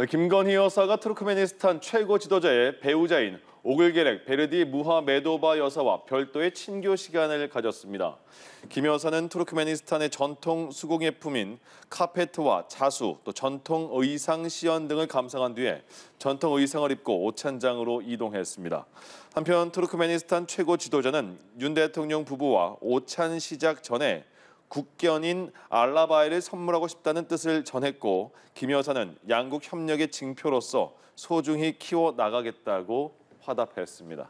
네, 김건희 여사가 투르크메니스탄 최고 지도자의 배우자인 오굴게렉 베르디 무하메도바 여사와 별도의 친교 시간을 가졌습니다. 김 여사는 투르크메니스탄의 전통 수공예품인 카페트와 자수, 또 전통 의상 시연 등을 감상한 뒤에 전통 의상을 입고 오찬장으로 이동했습니다. 한편 투르크메니스탄 최고 지도자는 윤 대통령 부부와 오찬 시작 전에 국견인 알라바이를 선물하고 싶다는 뜻을 전했고 김 여사는 양국 협력의 징표로서 소중히 키워 나가겠다고 화답했습니다.